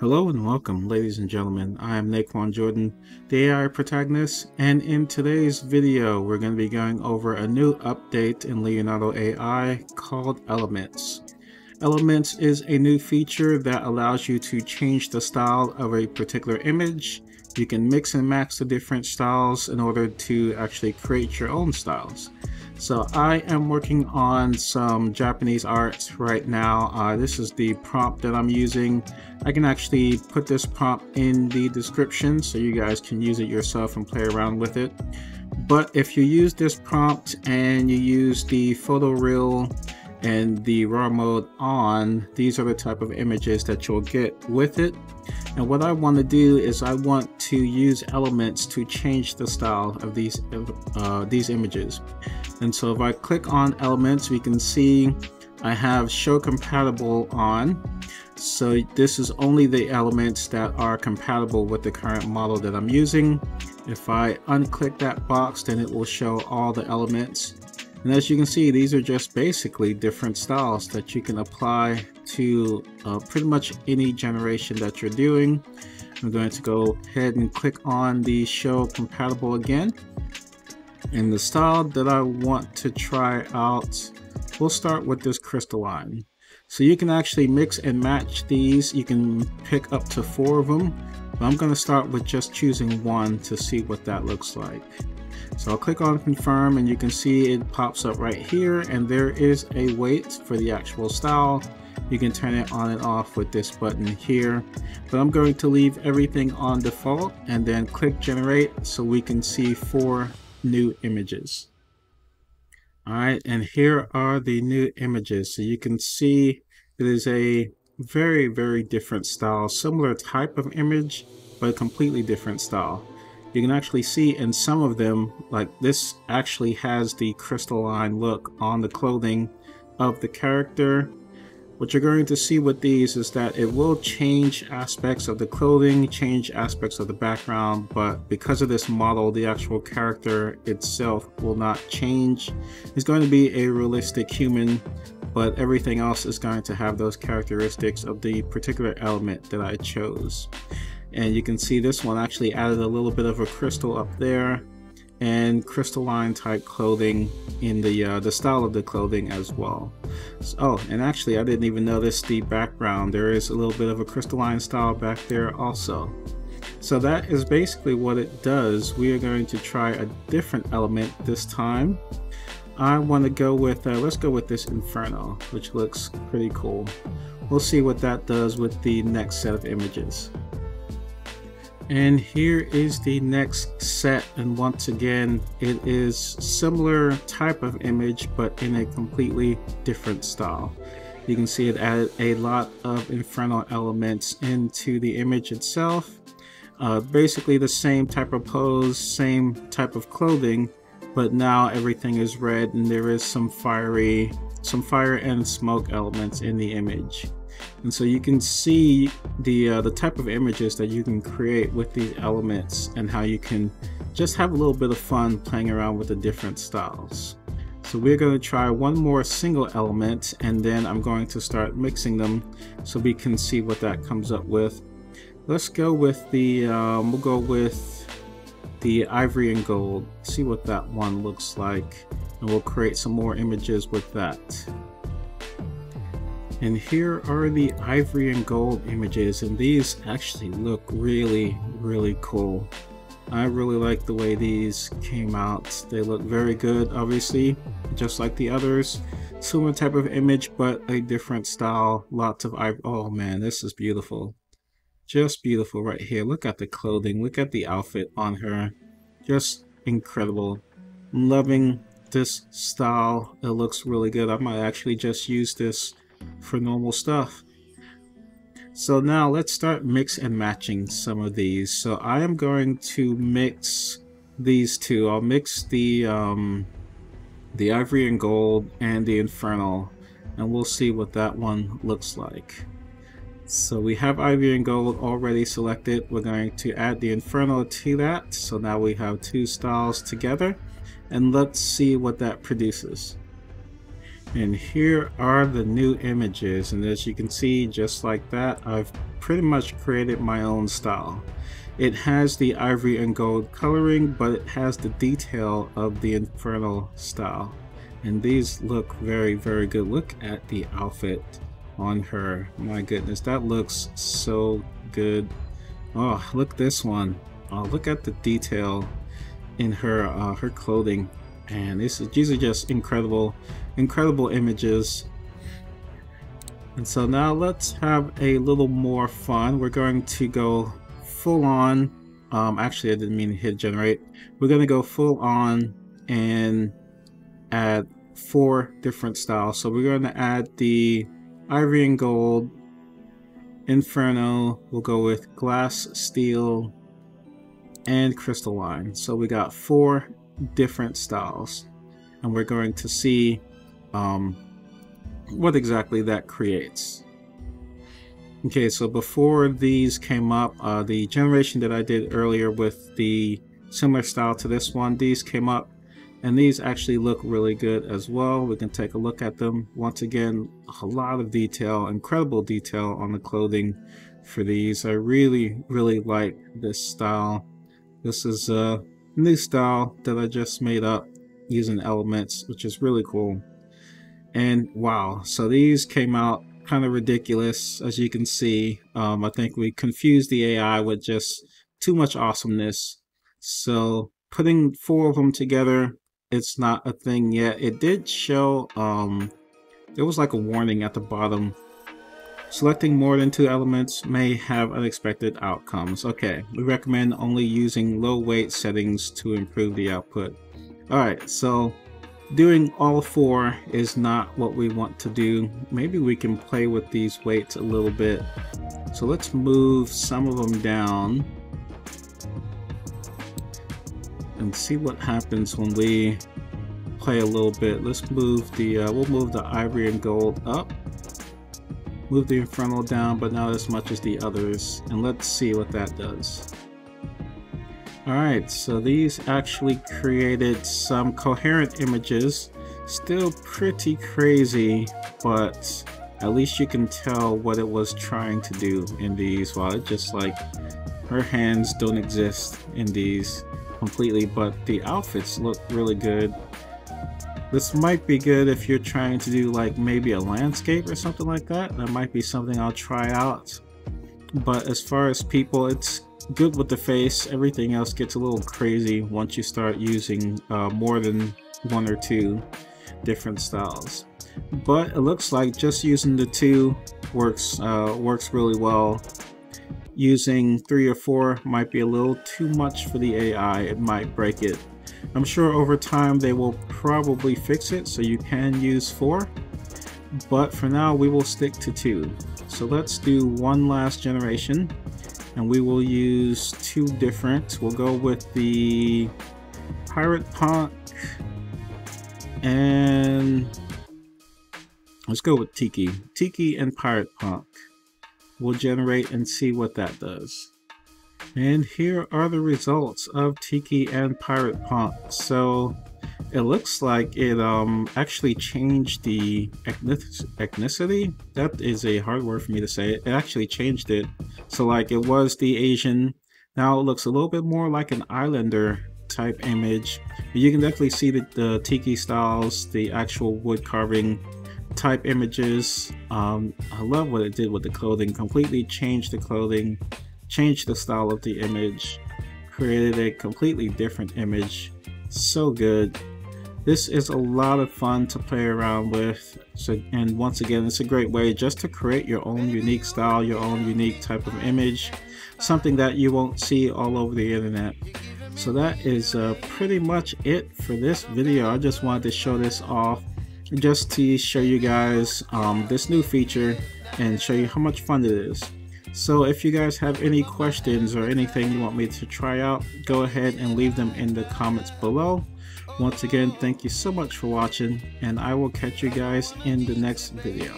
Hello and welcome, ladies and gentlemen. I am Naquan Jordan, the AI protagonist, and in today's video, we're going to be going over a new update in Leonardo AI called Elements. Elements is a new feature that allows you to change the style of a particular image. You can mix and match the different styles in order to actually create your own styles. So I am working on some Japanese art right now. Uh, this is the prompt that I'm using. I can actually put this prompt in the description so you guys can use it yourself and play around with it. But if you use this prompt and you use the photoreal and the raw mode on, these are the type of images that you'll get with it. And what I want to do is I want to use elements to change the style of these uh, these images. And so if I click on elements, we can see I have show compatible on. So this is only the elements that are compatible with the current model that I'm using. If I unclick that box, then it will show all the elements. And as you can see, these are just basically different styles that you can apply to uh, pretty much any generation that you're doing. I'm going to go ahead and click on the show compatible again. And the style that I want to try out, we'll start with this crystalline. So you can actually mix and match these. You can pick up to four of them. But I'm going to start with just choosing one to see what that looks like. So I'll click on confirm and you can see it pops up right here and there is a weight for the actual style. You can turn it on and off with this button here. But I'm going to leave everything on default and then click generate so we can see four new images. Alright, and here are the new images. So you can see it is a very, very different style, similar type of image, but a completely different style. You can actually see in some of them, like this actually has the crystalline look on the clothing of the character what you're going to see with these is that it will change aspects of the clothing, change aspects of the background, but because of this model, the actual character itself will not change. It's going to be a realistic human, but everything else is going to have those characteristics of the particular element that I chose. And you can see this one actually added a little bit of a crystal up there and crystalline type clothing in the uh, the style of the clothing as well. So, oh, and actually I didn't even notice the background. There is a little bit of a crystalline style back there also. So that is basically what it does. We are going to try a different element this time. I want to go with, uh, let's go with this Inferno, which looks pretty cool. We'll see what that does with the next set of images. And here is the next set and once again it is similar type of image but in a completely different style. You can see it added a lot of Inferno elements into the image itself. Uh, basically the same type of pose, same type of clothing, but now everything is red and there is some fiery, some fire and smoke elements in the image. And so you can see the uh, the type of images that you can create with these elements and how you can just have a little bit of fun playing around with the different styles. So we're going to try one more single element and then I'm going to start mixing them so we can see what that comes up with. Let's go with the, um, we'll go with the ivory and gold, see what that one looks like and we'll create some more images with that. And here are the ivory and gold images and these actually look really, really cool. I really like the way these came out. They look very good, obviously, just like the others. Similar type of image, but a different style. Lots of ivory. Oh man, this is beautiful. Just beautiful right here. Look at the clothing. Look at the outfit on her. Just incredible. loving this style. It looks really good. I might actually just use this for normal stuff. So now let's start mix and matching some of these. So I am going to mix these two. I'll mix the um, the ivory and gold and the infernal and we'll see what that one looks like. So we have ivory and gold already selected. We're going to add the inferno to that. So now we have two styles together and let's see what that produces. And here are the new images. And as you can see, just like that, I've pretty much created my own style. It has the ivory and gold coloring, but it has the detail of the Infernal style. And these look very, very good. Look at the outfit on her. My goodness, that looks so good. Oh, look this one. Oh, look at the detail in her uh, her clothing. And this is, these are just incredible, incredible images. And so now let's have a little more fun. We're going to go full on. Um, actually, I didn't mean hit generate. We're going to go full on and add four different styles. So we're going to add the ivory and gold, inferno, we'll go with glass, steel, and crystalline. So we got four different styles and we're going to see um, what exactly that creates. Okay, so before these came up, uh, the generation that I did earlier with the similar style to this one, these came up and these actually look really good as well. We can take a look at them. Once again, a lot of detail, incredible detail on the clothing for these. I really, really like this style. This is a new style that I just made up using elements, which is really cool. And wow, so these came out kind of ridiculous, as you can see. Um, I think we confused the AI with just too much awesomeness. So putting four of them together it's not a thing yet. It did show, um, there was like a warning at the bottom. Selecting more than two elements may have unexpected outcomes. Okay, we recommend only using low weight settings to improve the output. Alright, so doing all four is not what we want to do. Maybe we can play with these weights a little bit. So let's move some of them down and see what happens when we play a little bit. Let's move the, uh, we'll move the ivory and gold up. Move the infernal down, but not as much as the others. And let's see what that does. Alright, so these actually created some coherent images. Still pretty crazy, but at least you can tell what it was trying to do in these. While it just like, her hands don't exist in these completely, but the outfits look really good. This might be good if you're trying to do like maybe a landscape or something like that. That might be something I'll try out. But as far as people, it's good with the face. Everything else gets a little crazy once you start using uh, more than one or two different styles. But it looks like just using the two works uh, works really well using three or four might be a little too much for the AI. It might break it. I'm sure over time they will probably fix it so you can use four. But for now we will stick to two. So let's do one last generation and we will use two different. We'll go with the Pirate Punk and let's go with Tiki. Tiki and Pirate Punk We'll generate and see what that does. And here are the results of Tiki and Pirate Punk. So it looks like it um, actually changed the ethnicity. That is a hard word for me to say. It actually changed it. So like it was the Asian. Now it looks a little bit more like an Islander type image. You can definitely see the, the Tiki styles, the actual wood carving type images. Um, I love what it did with the clothing. Completely changed the clothing, changed the style of the image, created a completely different image. So good. This is a lot of fun to play around with. So, and once again, it's a great way just to create your own unique style, your own unique type of image, something that you won't see all over the internet. So that is uh, pretty much it for this video. I just wanted to show this off just to show you guys um, this new feature and show you how much fun it is. So if you guys have any questions or anything you want me to try out, go ahead and leave them in the comments below. Once again, thank you so much for watching and I will catch you guys in the next video.